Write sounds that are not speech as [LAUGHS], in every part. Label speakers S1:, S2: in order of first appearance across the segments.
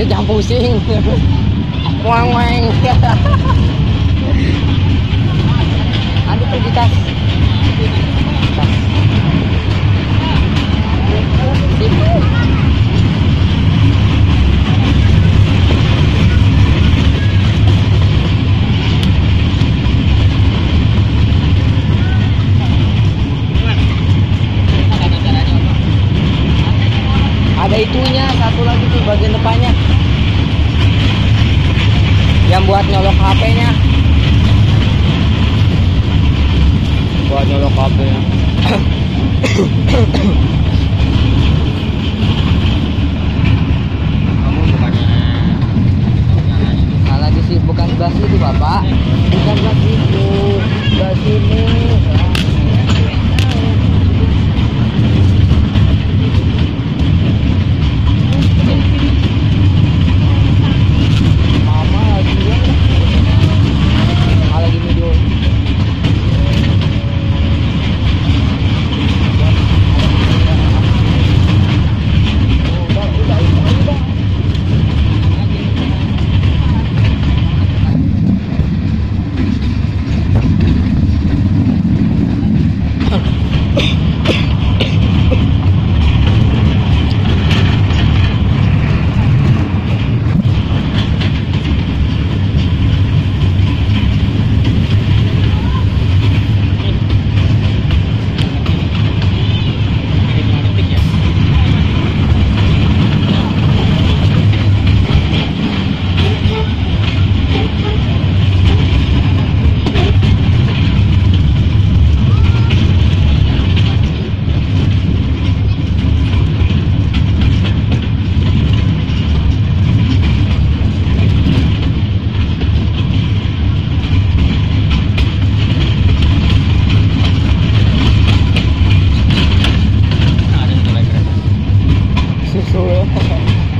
S1: Dia jangan pusing. [LAUGHS] Wang wang. [LAUGHS] itunya satu lagi tuh bagian depannya. Yang buat nyolok HP nya buat nyolok HP nya
S2: Kamu bukannya
S1: salah di sini bukan belas itu bapak. Bukan belas itu. Belas ini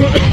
S2: Ha ha
S1: ha!